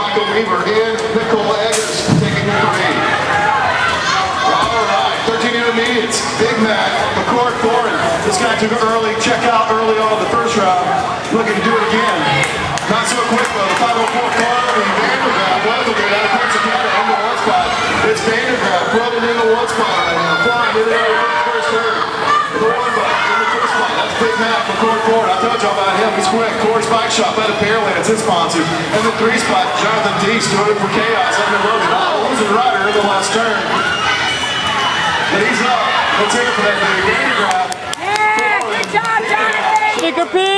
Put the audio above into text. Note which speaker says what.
Speaker 1: Michael Weaver and Nicole Eggers taking the three. All right, 13 intermediates. Big Mac, McCord Foreign. This guy took it early, check out early on the first round. Looking to do it again. Not so quick though. The 504 Carly Vandergraaf. Welcome to out of Corsicana in the one spot. It's Vandergraaf running in the one spot right now. Big Matt from Court Ford. I told y'all about him. He's quick. Court's Bike Shop out of Pearland. It's his sponsor. And the three spot, Jonathan Deese, doing for chaos. I'm the road. Oh, losing rider in the last turn. But he's up. Let's hear it for that baby. Yeah, good job, Jonathan. Stick a.